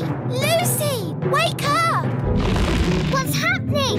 Lucy! Wake up! What's happening?